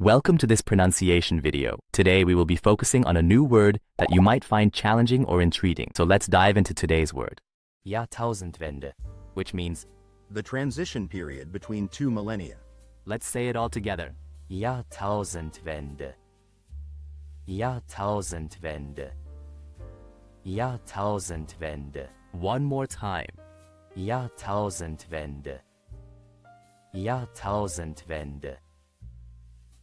Welcome to this pronunciation video. Today we will be focusing on a new word that you might find challenging or intriguing. So let's dive into today's word. Jahrtausendwende, which means, The transition period between two millennia. let's say it all together. Jahrtausendwende. Jahrtausendwende. Jahrtausendwende. One more time. Jahrtausendwende. Jahrtausendwende.